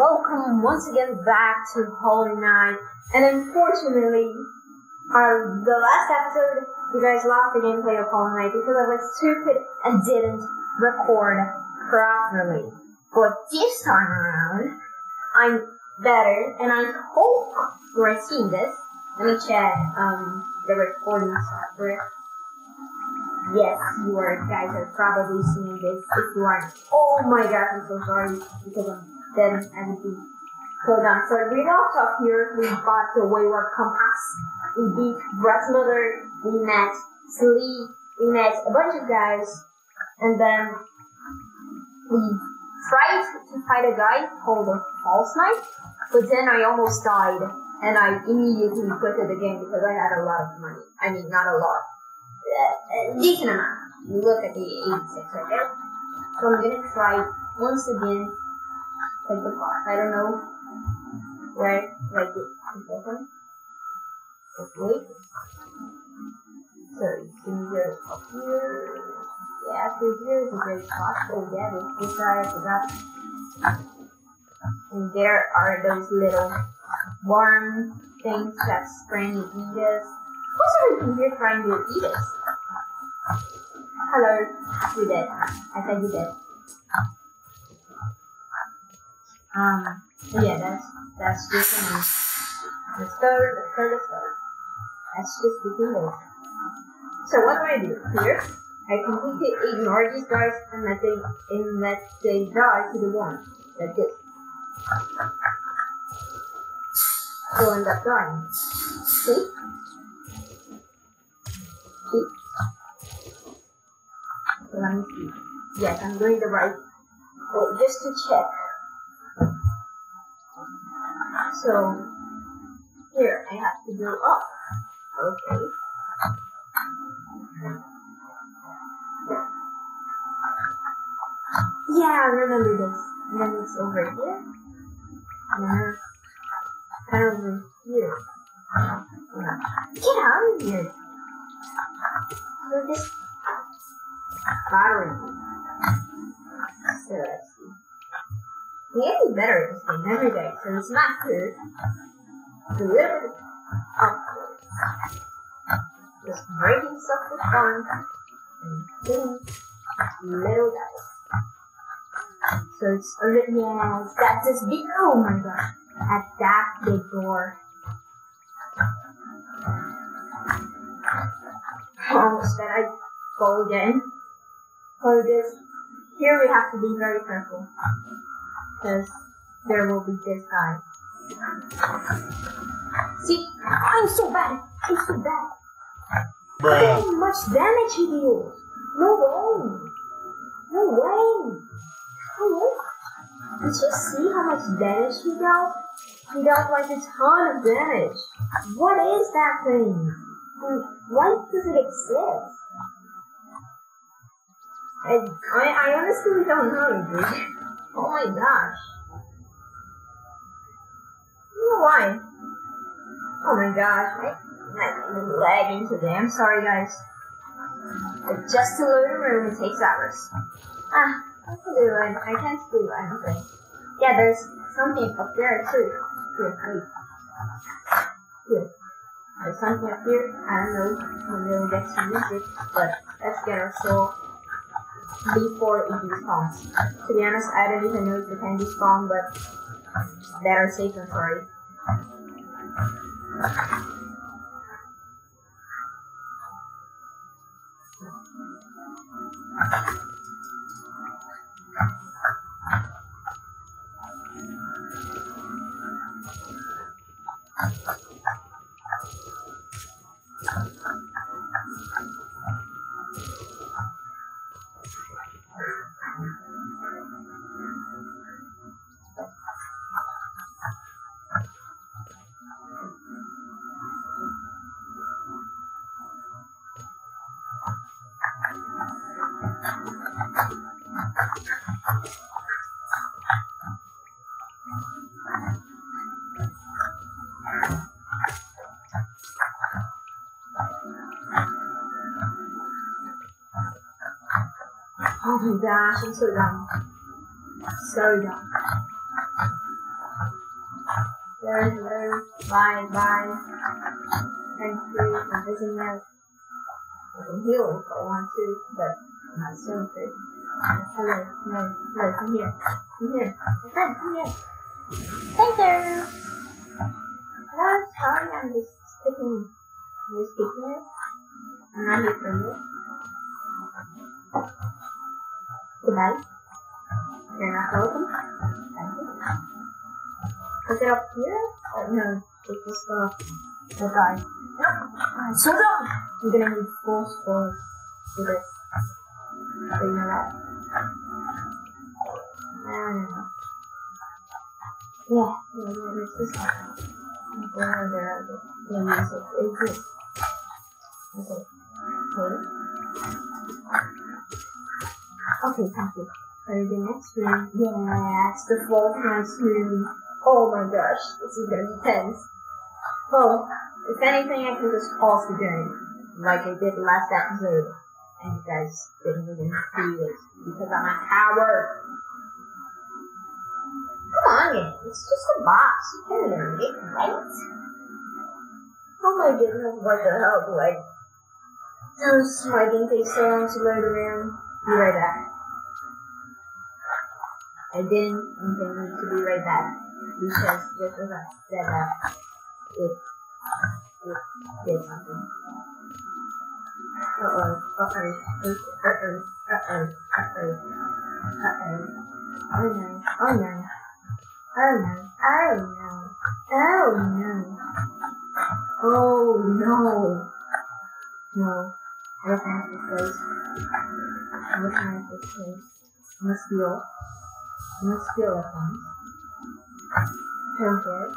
welcome once again back to Hollow Knight. And unfortunately, our the last episode, you guys lost the gameplay of Hollow Knight because I was stupid and didn't record properly. But this time around, I'm better, and I hope you are seeing this. Let me check um, the recording software. Yes, you are guys are probably seeing this. If you aren't, oh my god, I'm so sorry because I'm dead and everything. Hold on. So we off top here. We bought the Wayward Compass. We beat Brett's mother. We met Slee. We met a bunch of guys, and then we tried to fight a guy called a False Knight. But then I almost died, and I immediately quit the game because I had a lot of money. I mean, not a lot uh, a decent amount. You look at the 86 right there. So I'm gonna try once again take the box. I don't know where like it is open. Wait. So you can go up here. Yeah, after here is a great spot. So yeah, this, guy I forgot. And there are those little worm things that's trying to eat us. Who's everything here trying to eat us? Hello. You did. I said you did. Um, yeah, that's, that's just a nice. Let's go, let's go. That's just ridiculous. So what do I do? Here, I completely ignore these guys and let they, and let they die to the one. Like this. They'll end up dying. See? See? So let me see. Yes, I'm doing the right way just to check. So here I have to go up. Okay. Yeah, I remember this. And then it's over here. And then over here. Get out of here! So this battery. So let's see. Getting better at every day, so it's not a little upwards. Just breaking stuff for fun and getting little dice. So it's a little, yeah, it's got this big, oh my god, at that big door. Almost that I go again for this, here we have to be very careful. Because there will be this guy. See, I'm so bad. I'm so bad. Look at how much damage he deals. No way. No way. No way. Did you see how much damage he dealt? He dealt like a ton of damage. What is that thing? why does it exist? I, I, I honestly don't know, dude. Oh my gosh. I why. Oh my gosh, I, I'm lagging today. I'm sorry, guys. Just to load a room, it takes hours. Ah, I can do it. I can't do anything. Yeah, there's something up there too. Here, wait. Here. There's something up here. I don't know. I'm really get to use it, but let's get our soul before it despawns. To be honest, I don't even know if it can despawn, but better safe than sorry. Thank you. Oh my gosh, I'm so dumb. So dumb. Hello, hello. Bye, bye. Thank you for visiting us. I can heal if I want to, but I'm not so good. Hello, hello, hello, come here. Come here. Come here. Thank you. Hello, sorry, I'm just speaking. I'm just speaking. I'm here for you. Goodbye. You're not welcome. Thank you. Is it up here? Oh, no, it's just the, the guy. No, I'm so dumb. I'm gonna need full scores for this. So you know that. Yeah. Okay. Okay. Okay, thank you. The next room? It's the fourth nice room. Oh my gosh, this is gonna be tense. Well, oh, if anything, I can just pause the game, like I did last episode, and you guys didn't even see it because I'm a coward. Game. It's just a box. You can't even right. Oh my goodness, what the hell do I? Those why didn't take so long to load around? Be right back. I didn't intend to be right back because this was a setup. It, it did something. Uh oh, uh oh, uh oh, uh oh, uh oh, uh oh. Oh no, oh no. Oh no, oh no, oh no. Oh no. No, I don't have this place. I have this place. I must heal. I must heal at once. Don't care.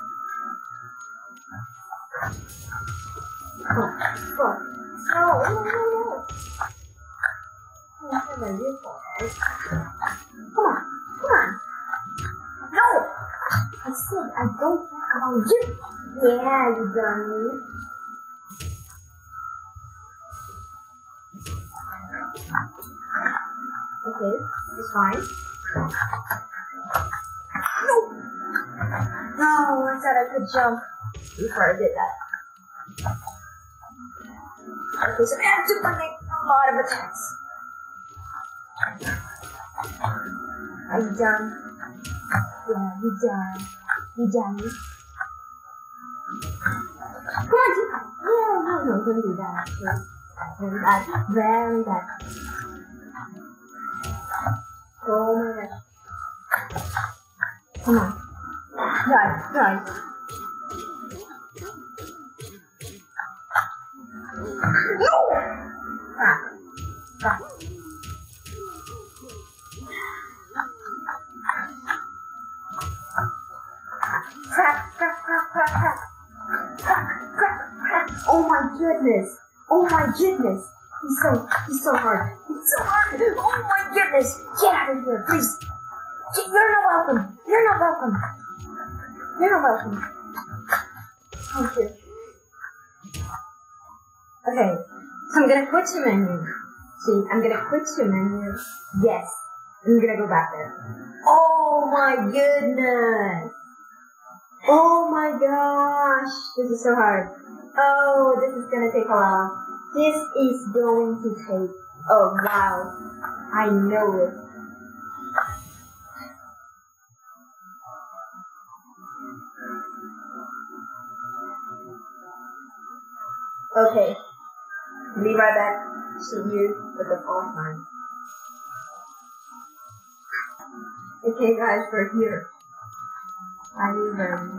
Fuck, oh, fuck. No, no, no, no. I'm gonna do for it. I said I don't care about you. Yeah, you dummy. Okay, it's fine. No! No, I said I could jump before I did that. Okay, so I have to make a lot of attacks. You done? Yeah, you done. You done. Come on, you. No, no, no, don't do that. actually. That's very bad. Very bad. Oh my gosh. Come on. Right, right. Goodness. Oh my goodness. He's so, he's so hard. He's so hard. Oh my goodness. Get out of here, please. Get- You're not welcome. You're not welcome. You're not welcome. Thank you. Okay, so I'm gonna quit your menu. See, I'm gonna quit your menu. Yes, I'm gonna go back there. Oh my goodness! Oh my gosh! This is so hard. Oh, this is gonna take a while. This is going to take a while. I know it. Okay. Be right back. See you with the False Knight. Okay, guys, we're here. Are you ready?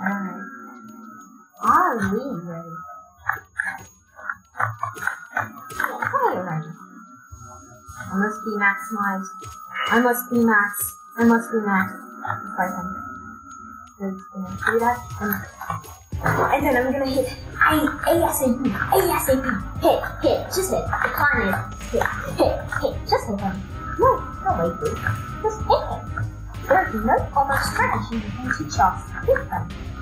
Alright. Are we ready? You ready? I must be maximized. I must be max. I must be max. Five hundred. Just gonna do that and and then I'm gonna hit I ASAP, ASAP, hit, hit, just hit. Plan is hit, hit, hit, just hit him. No, no wait, dude. Just hit him. There's no other strategy you can teach us. Hit them.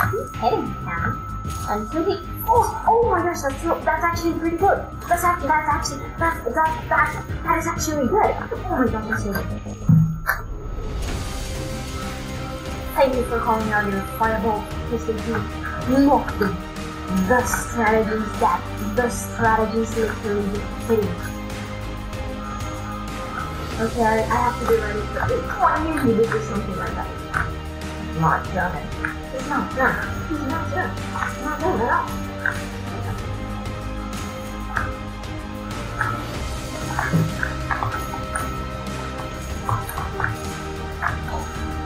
Hitting him now. Until he oh, oh my gosh, that's that's actually pretty good. That's actually that's actually that's that that that is actually good. Oh my gosh, that's so good. Thank you for calling out your fireball, Mr. G. Look, the strategies that the strategies literally hitting. Okay, I, I have to be ready for I knew he would do something like that. Not done. He's not done. He's not done. He's not done at all.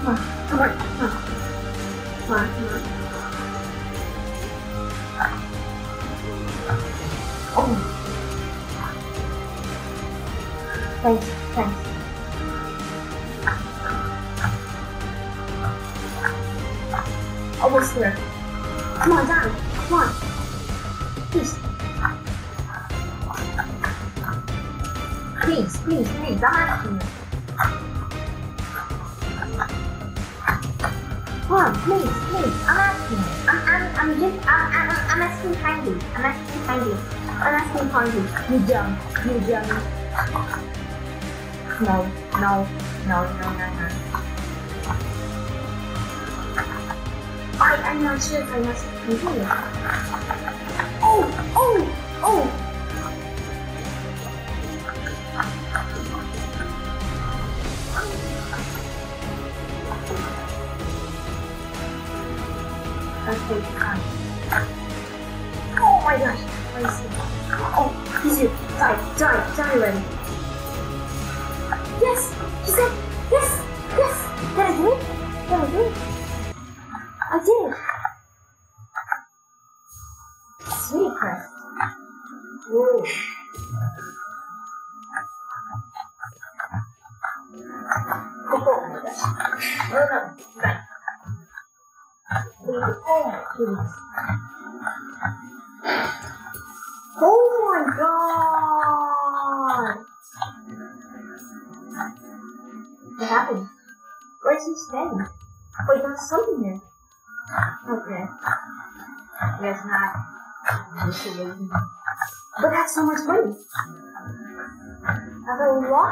Come on, come on, come on. Come on, come on. Oh. Thanks, thanks. Almost there. Come on, down. Come on. Please. Please, please, please. I'm asking you. Come on, please, please. I'm asking. I'm, I'm, I'm just, I'm, I'm, I'm asking kindly. I'm asking kindly. I'm asking kindly. You dumb. You dumb. No, no, no, no, no, no. I, I'm not sure if I must continue. Oh, oh, oh! Okay, fine. Oh my gosh, I see. Oh, he's here. Die, die, die already.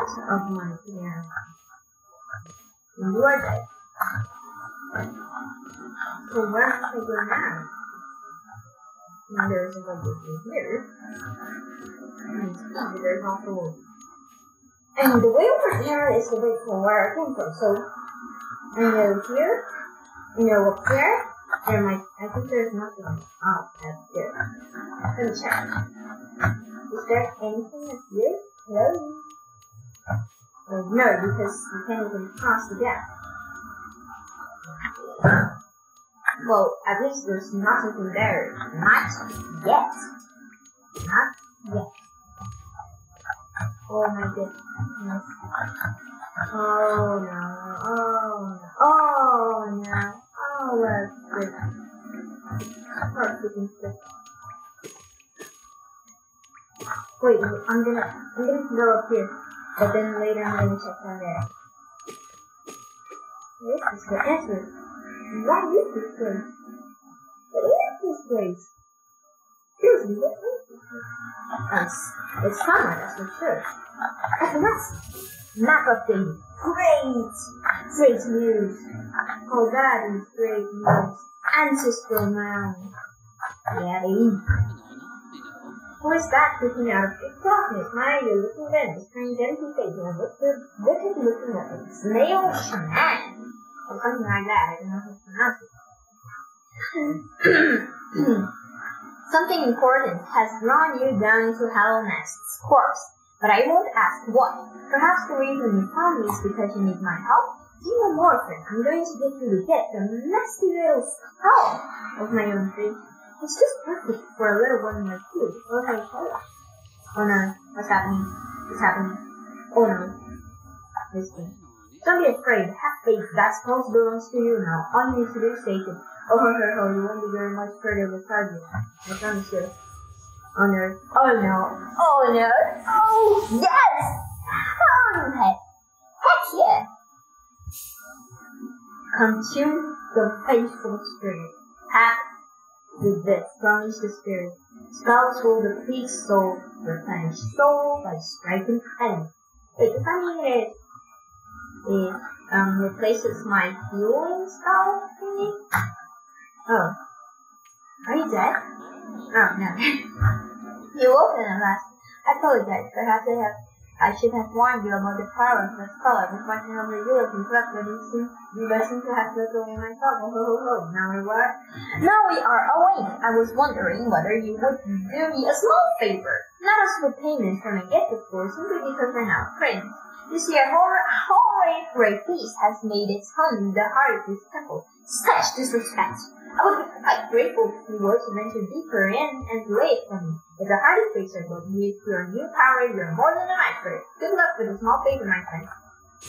Of. You are dead. So where should I go now? And there's a way here. And there's also and the way over there is the way from where I came from. So I go here, I go up there, and like I think there's nothing up up there. Let me check. Is there anything up here? No, because you can't even cross the gap. Well, at least there's nothing there. Not yet. Not yet. Oh my goodness. Oh no. Oh no. Oh no. Oh, that's good. Heartbreaking stuff. Wait, I'm gonna, I'm gonna go up here, but then later I'm gonna check down there. This is the answer. What is this place? What is this place? Seriously, what is this place? It's, it's summer, that's for sure. SMS! Map update. Great! Great news. Oh, that is great news. Ancestral mound. Yay. Who is that looking out of the darkness? My little man trying to empty face and look the wicked looking at a snail shaman. Or something like that. I don't know how to pronounce it. Something important has drawn you down to Hallownest's corpse, but I won't ask what. Perhaps the reason you found me is because you need my help? Xenomorphin, I'm going to get you to get the messy little skull of my own tree. It's just perfect for a little one like you. Okay, okay. Oh no, what's happening? What's happening? Oh no. This thing. Don't be afraid. Have faith. That skull belongs to you now. All you need to do is take it. Oh, ho, ho, ho. You won't be very much further without you. I promise you. Oh no. Oh no. Oh no. Oh, yes! Oh, heck. Heck yeah! To the faithful spirit. Tap with. Promise the spirit. Spells will deplete soul, replenish soul by striking pen. Wait, does that mean it is um, replaces my healing spell thingy. Oh. Are you dead? Oh, no. you open at last. I apologize. Perhaps I have I should have warned you about the the spell. I was watching over you as you slept, but you seem, you seem to have slipped away myself. Oh, ho. Now we were, now we are awake. I was wondering whether you would do me a small favor. Not as for payment from a gift, of course, simply because we're now friends. See, a horror, great beast has made its home in the heart of this temple. Such disrespect! I would be quite grateful if you were to venture deeper in and it for me. It's a hardy creature, but with your new power, you're more than a match for it. Good luck with a small favor, my friend.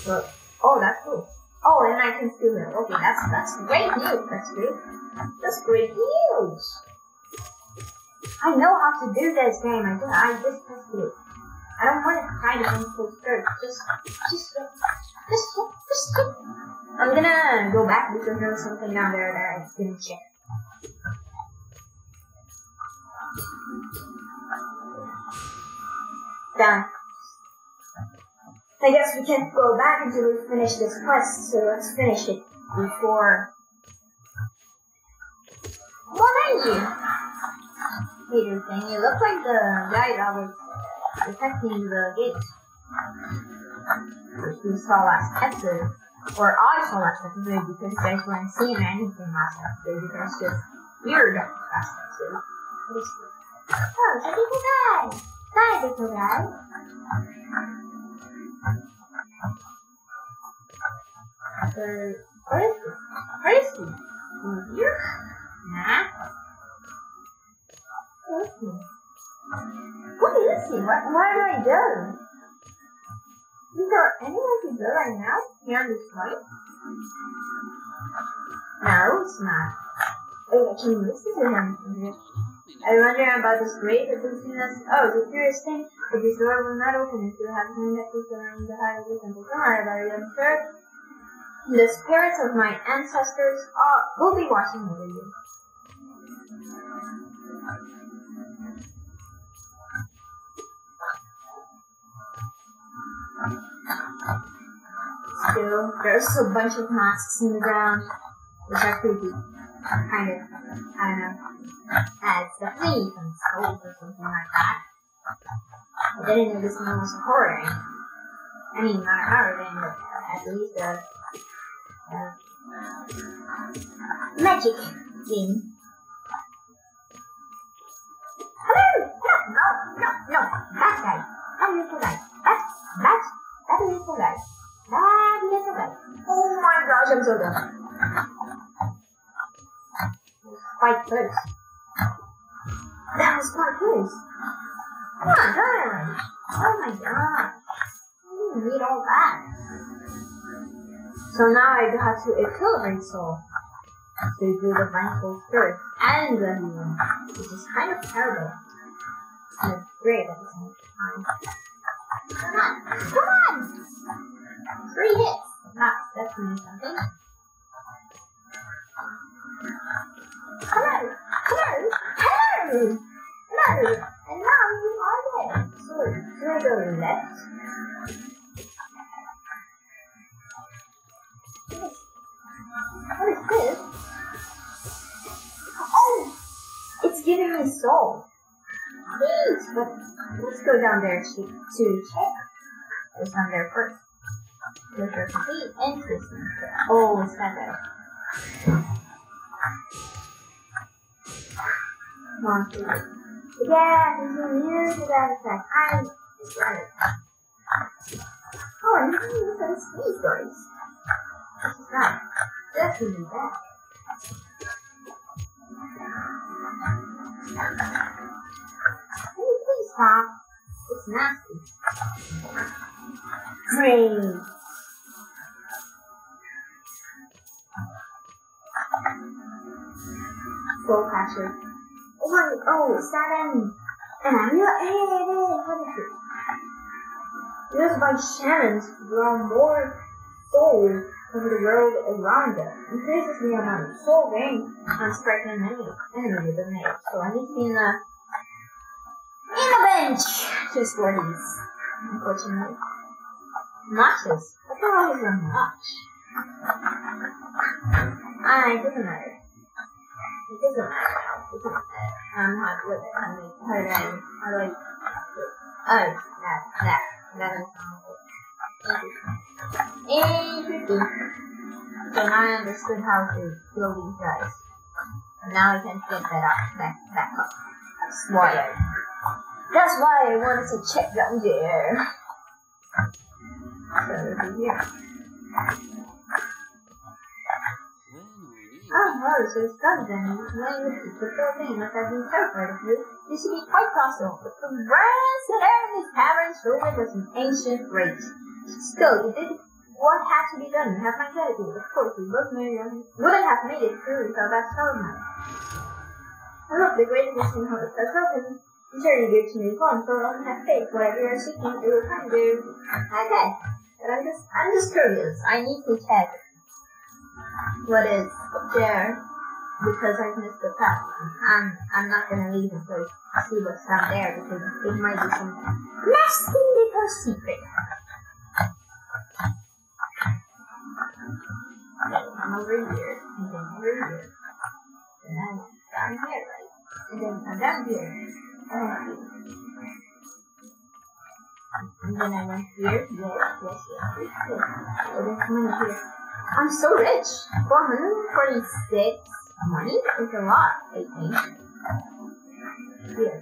But, oh, that's cool. Oh, and I can steal it. Okay, that's, that's great news. That's great. That's great news. I know how to do this game. I just, I just tested it. I don't want to try to unfold first. Just, just, just, just, just. I'm gonna go back because there was something down there that I didn't check. Done. I guess we can't go back until we finish this quest, so let's finish it before. Well, thank you. Peter thing. You look like the guy that was protecting the gate. Which we saw last episode. Or I saw last episode because you guys weren't seeing anything last episode because it's just weird last episode. What is this? Oh, it's a little guy! Bye, little guy! Uh, what is this? Where is he? In here? Nah. He? What is he? What, what do I do? Is there anyone to do right now? Here on this point? No, it's not. Oh, I can listen to him. I wonder about this grave that between us. Oh, it's a curious thing, but this door will not open if you have that is around the heart of the temple. Don't worry about it, I'm sure. The spirits of my ancestors are, will be watching over you. Still, there's a bunch of masks in the ground, which are creepy. Kind of, I don't know. Uh, it's definitely some skulls or something like that. I didn't know this one was horror. I mean, not horror, but at least a, a magic thing. First. That was quite first. Come on, darling. Oh my gosh. I didn't need all that. So now I have to accelerate soul. So you do the blindfold first and the healing, which is kind of terrible. And it's great at the same giving me soul. Please, but let's go down there to, to check what's down there first. With your complete interest in it. Oh, it's that on, please. Yeah, there's a new to that effect. I got it. Oh, and you can use those speed stories. It's not definitely bad. Please stop? It's nasty. Great. Soul Catcher. Oh my, oh, seven. And I'm your is it? Used by shamans to draw more souls from the world around them. Increases the amount of soul gain and striking an enemy, a nail. So I need to be in the, in the bench to store these, unfortunately. Matches. What the hell is a match? Ah, it doesn't matter. It doesn't matter. I'm happy with it. I, how do I, how do I, oh, that, that, that is Interesting. So now I understood how to kill these guys. And now I can get that up, back, back up. That's why I, that's why I wanted to check down there. So over here. Oh, no, so it's done then. This is the third thing must have been terrified of you. This should be quite possible, but the rancid air in this cavern filled with an ancient rage. Still, you did what had to be done. You have my gratitude. Of course, we both made it. Wouldn't have made it through without that And look, the great machine has open. I'm sure you give to me fun, so I have faith. Whatever you're seeking, it will come to. Okay. But I'm just, I'm just curious. I need to check what is there because I've missed the path. I'm, I'm not gonna leave until I see what's down there because it might be some nasty little secret. Over here, and then over here, and then down here, right? And then I'm down here. And then I went here, yes, yes, yes, yes, yes. And then come in here. I'm so rich. 446 money is a lot, I think. Yes.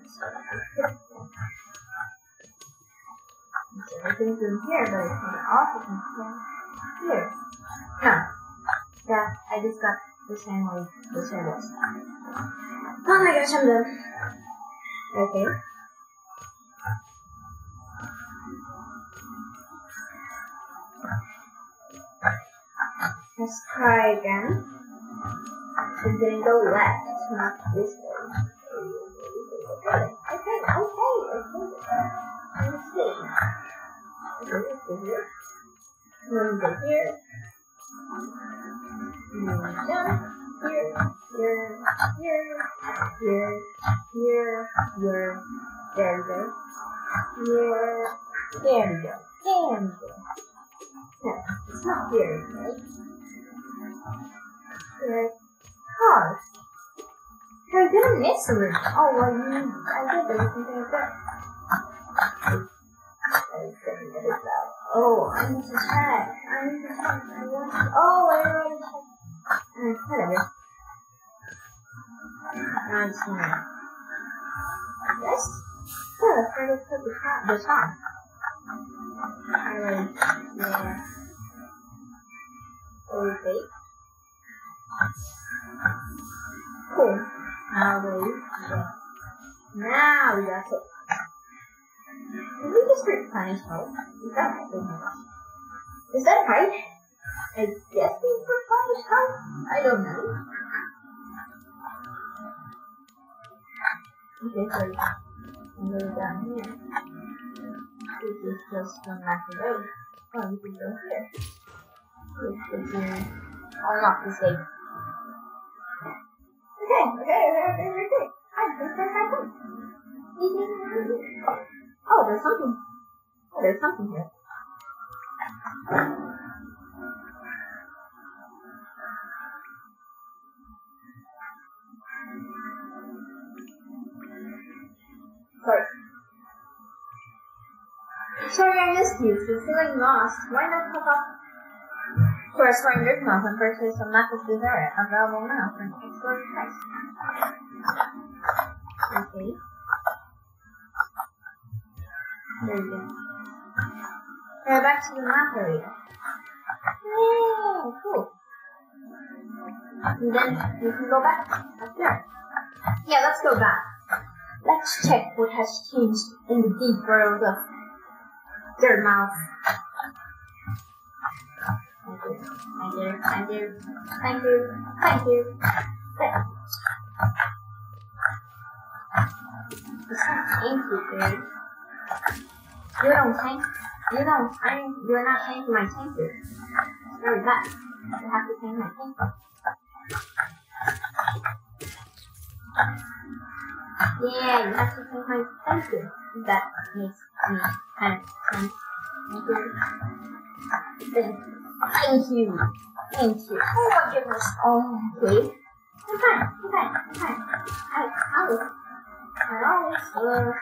So everything's in here, but it's can also come here. I just got the same way the service. Oh my gosh, I'm done. Okay. Let's try again. And then go left, not this way. Okay, okay, okay. Let's see. Let's go here. Go here. It's not here, right? Here. Cars. I didn't miss a room. Oh, well, you, I did, was something like that. Oh, I need to check. I need to check. I want to, oh, I already checked. Uh, whatever. And smile. Yes? Yeah, that's where they put the top. The top. Alright, yeah. Okay. Cool. Now wait. Yeah. Now we got it. Did we just replenish health? Is that right? Is that right? I guess we replenish health? I don't know. Okay, so I'm going down here. This is just one back the road. Oh, you can go here. This is in unlock the safe. Okay, okay, okay, okay, okay. I think that's happened. Oh, there's something. Oh, there's something here. Sorry. I missed you. So feeling lost, why not pop up for a surrendered month and purchase a map of this area available now for an excellent price. Okay. There you go. Go back to the map area. Yeah, cool. And then you can go back. That's good. Yeah, let's go back. Let's check what has changed in the deep world of Dirtmouth. Thank you, thank you, thank you, thank you, thank you. Thank you, dude. You don't thank, you don't thank, you're not thanking my thank you. It's very bad. You have to thank my thank you. Yeah, you have to take my expensive. That makes me kind of sense. Thank you. Thank you. Oh my goodness. Oh, okay. Fine. I'm fine. I, I will. I always will.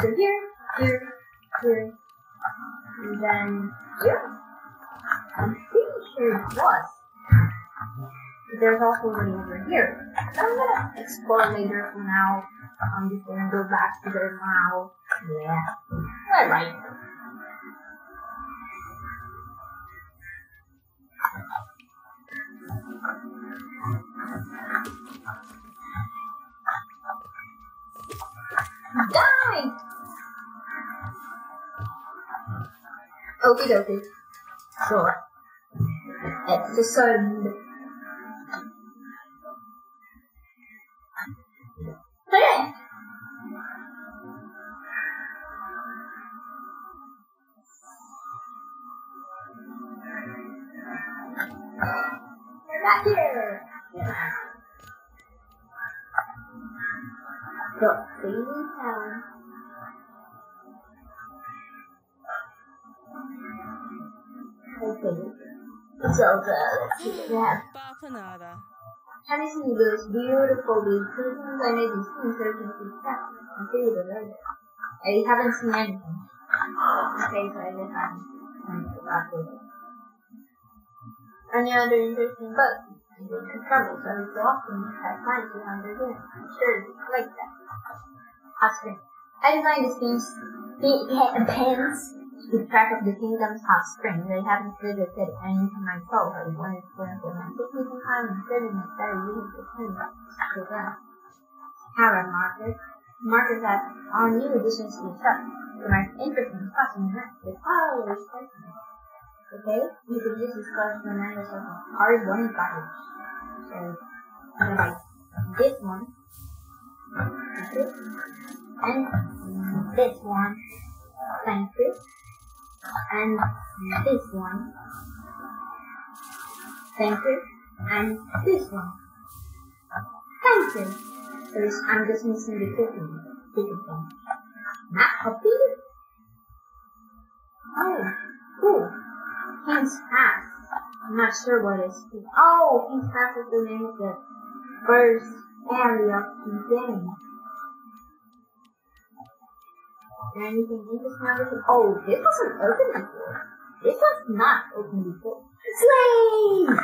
So here, here, here, and then here. It was. There's also one over here. I'm gonna explore later for now. I'm just gonna go back to there now. Yeah. Alright. Die! Okie dokie. Sure. Episode. Okay. We're back here. Yeah. The Fairy Town. Okay. So the let's see what we have. Have you seen those beautiful beaches? I made these things so oh, you can see stuff. I'm pretty good it. I haven't seen anything. Okay, so I guess I'm I'm Any other interesting books? I didn't have trouble, so it's often I find you under there. I'm sure you like that. Oscar. I designed these things, the pens, to keep track of the kingdom's hot spring. They haven't visited any to my soul, but I wanted to learn from them. Took me some time and the pen to them. Harrow market. Markers that are new additions to the shop. The most interesting spots in the map. They always personal. Okay? You could use this card to of hard one fighters. So, I'm gonna this one. You. And this one. Thank you. And this one. Thank you. And this one. Thank you. There's, I'm just missing the cooking. Cooking thing. Not copy? Oh, cool. King's Pass. I'm not sure what it's. Oh, King's Pass is the name of the first area of the game. Is there anything interesting over here? Oh, this wasn't open before. This was not open before. Slave!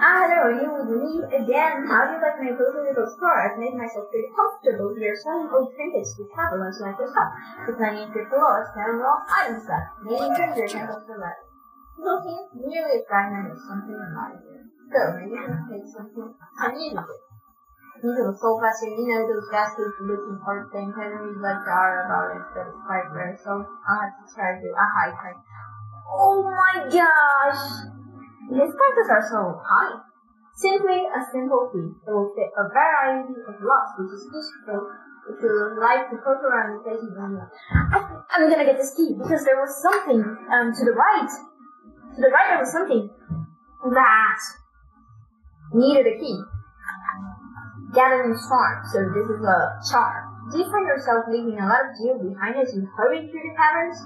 Ah, hello, you with me again. How do you like my cozy little store? I've made myself pretty comfortable here, selling old trinkets to travelers like yourself. With of good floors, several item stuff, many treasures and books for letters. Looking nearly a fragment of something alive. Still, maybe you can take something unusual. Are the soul faster, you know, those ghastly looking part things. I really like the art about it, but it's quite rare, so I'll have to try to do a high price. Oh my gosh! These prices are so high. Simply a simple key. It will fit a variety of locks, which is useful if you like to poke around the place I'm gonna get this key because there was something um to the right. To the right there was something that needed a key. Gathering charm. So this is a charm. Do you find yourself leaving a lot of gear behind as you hurry through the caverns?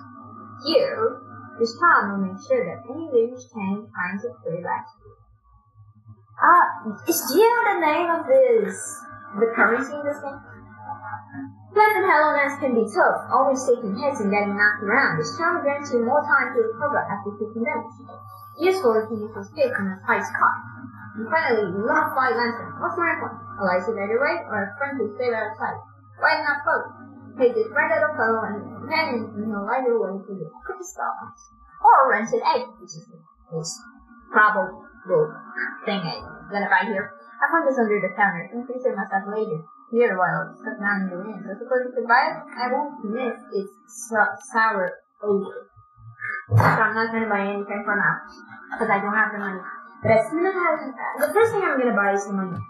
Gear this charm will make sure that any loose change finds its way back you. Ah, is Geo the name of this, the currency in this game? In Hello can be tough, always taking hits and getting knocked around. This charm grants you more time to recover after taking damage. Useful if you use a stick in a tight spot. And finally, you love white lantern. What's more important? A light right away or a friend who stay outside? Why not both? Take this red little fellow and companion and he'll light your way to the quickest stars. Or Rancid Egg, which is the most probable thing gonna buy here. I found this under the counter and freezer myself later. Here while it's stuck down in the wind. So suppose if I buy it, I won't miss its so- sour odor. So I'm not gonna buy anything for now. Because I don't have the money. But as soon as the first thing I'm gonna buy is the money.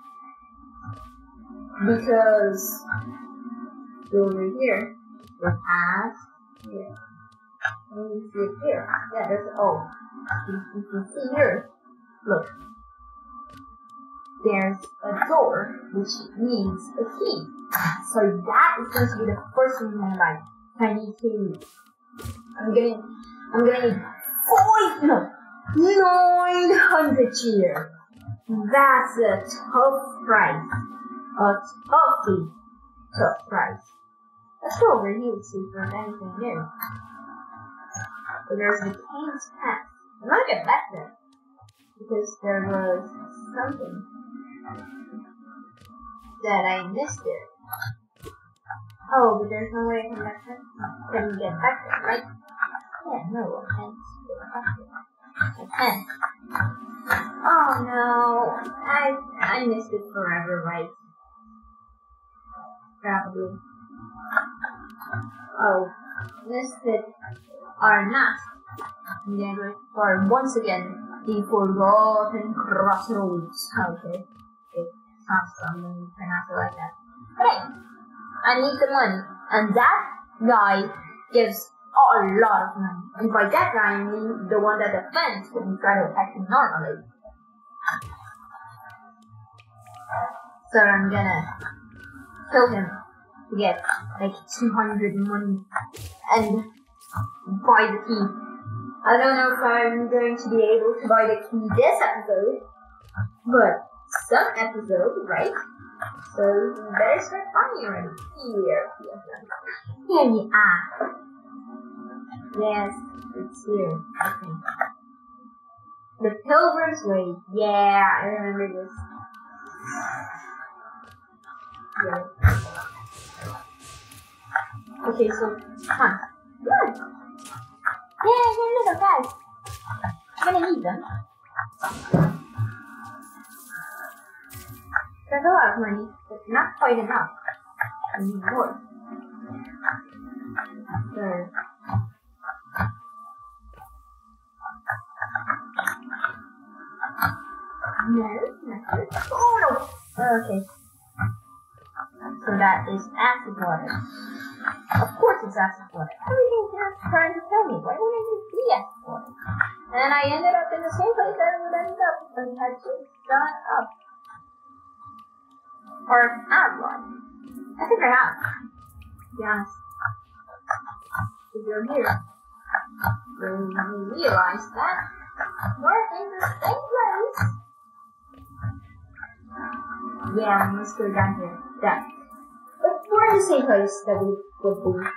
Because over here, the past, here. Let me see it here. Yeah, there's, oh, you, you can see here, look. There's a door, which needs a key. So that is going to be the first thing I'm gonna buy. I need to. I'm gonna. I'm gonna need five. No, nine hundred cheer. That's a tough price. A toughy tough price. Let's go over here and see anything new. But there's the King's Path. I'm get back there. Because there was something that I missed it. Oh, but there's no way I can back there. Can get back there, right? Yeah, no, I can't get back there. Oh no, I I missed it forever, right? Probably. Oh, missed it or not. Never for once again the forgotten crossroads. Okay. It sounds something you pronounce it like that. Hey, I need the money. And that guy gives a lot of money. And by that I mean the one that defends when you try to attack him normally. So I'm gonna kill him to get like 200 money and buy the key. I don't know if I'm going to be able to buy the key this episode, but some episode, right? So better start finding already. Here, here we are. Yes, it's here. Okay. The Pilgrim's Way. Yeah, I remember this. Yeah. Okay, so, come on. Yeah, yeah, little guys. I'm gonna need them. There's a lot of money, but not quite enough. I need more. So, no, good. Oh no! Okay. So that is acid water. Of course it's acid water. Everything's just trying to tell me. Why don't I just be acid water? And I ended up in the same place that I ended up and had just gone up. Or out one. I think I have. Yes. If you're here, you realize that we're in the same place. Yeah, we go down here. That. But we're in the same place that we would be.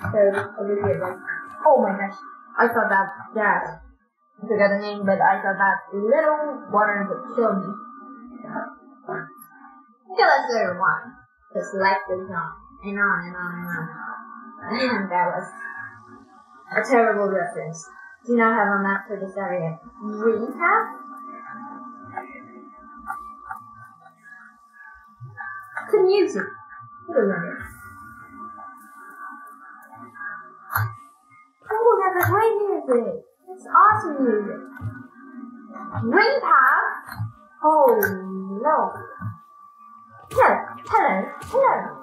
So, over here, like, oh my gosh. I thought that, that, I forgot the name, but I thought that little water would kill me. Let's go to one. Because life goes on, and on, and on, and on, and that was a terrible reference. Do you not have a map for this area. Greenpath? A. Oh, that was great music. That's awesome music. Greenpath? Oh, no. Hello, hello, hello.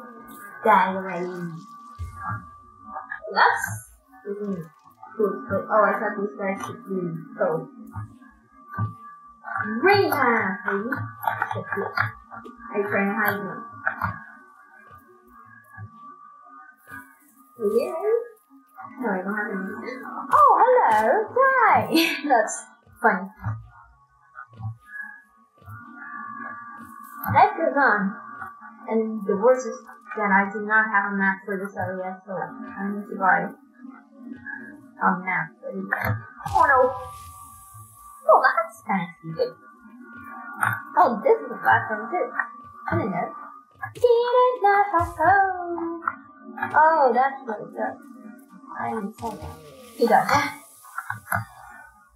Diary. That's mm, but oh, I thought these guys should be gold. Greenpath, baby. You trying to hide me? No, I don't have any. Oh, hello. Hi. That's funny. Life goes on. And the worst is that I do not have a map for this area, so I need to buy a map. Oh no! Oh, that's stupid. Oh, this is a platform too. I didn't know. Know how Oh, that's what it does. I say that. He does.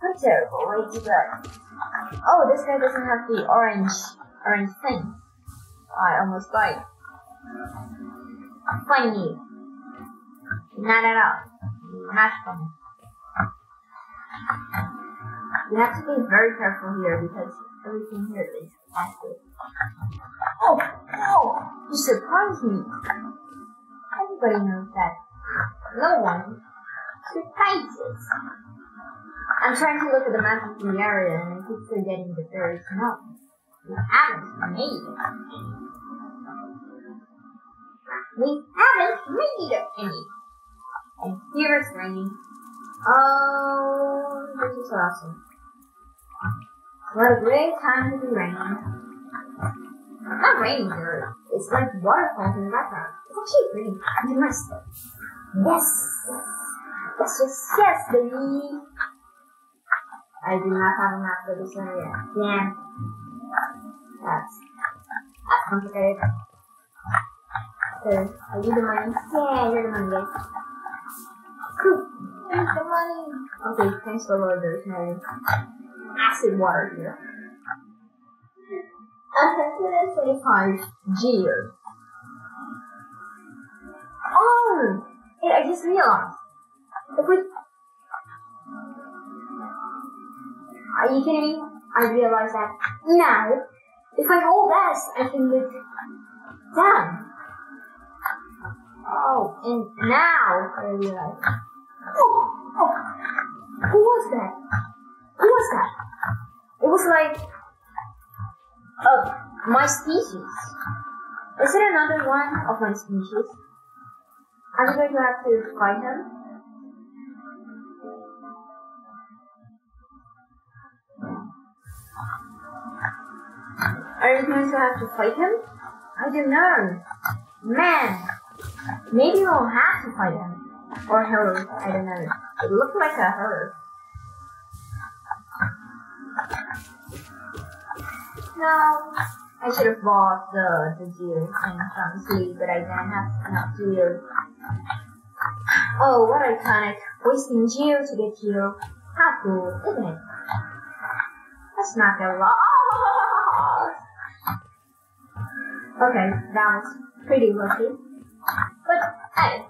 A terrible way to go. Oh, this guy doesn't have the orange, orange thing. I almost died. Funny. Not at all. Not funny. You have to be very careful here because everything here is Oh, oh, oh, oh you surprised me. Everybody knows that. No one surprises. I'm trying to look at the map of the area and I keep forgetting that there is no. You haven't made it. we haven't made any. And here it's raining. Oh, this is awesome. What a great time to be raining. Not raining here. It's like waterfalls in the background. It's actually pretty. It's nice. Yes! Yes, yes, yes, baby! I do not have a map for this area. Damn. That's, that's complicated. So, I need the money. Yeah, you're the money, guys. Cool. Here's the money. Okay, thanks for Lord, there's no acid water here. And 25 Geo. Oh! Hey, I just realized. If we... Are you kidding me? I realized that now, if I hold S, I can look down. Oh, and now I realize. Oh, oh, who was that? Was that? It was like, uh, my species. Is it another one of my species? I'm going to have to fight him. Are you going to have to fight him? I don't know. Man, maybe we'll have to fight him. Or her, I don't know. It looked like a her. I should have bought the, the Geo and some sleep, but I didn't have enough Geo. Oh, what iconic. Wasting Geo to get Geo. How cool, isn't it? That's not the law. Okay, that was pretty lucky. But, hey.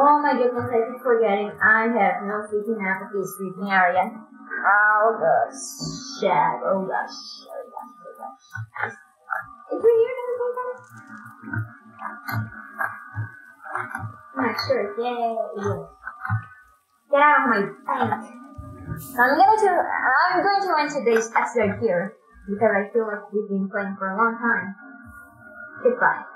Oh my goodness, I keep forgetting I have no sleeping apathy sleeping area. Oh gosh. Shag. Oh gosh. Oh gosh. Oh gosh. Is we here to the I'm not sure. Yay. Get out of my bank. So I'm going to I'm going to end today's episode here because I feel like we've been playing for a long time. Goodbye.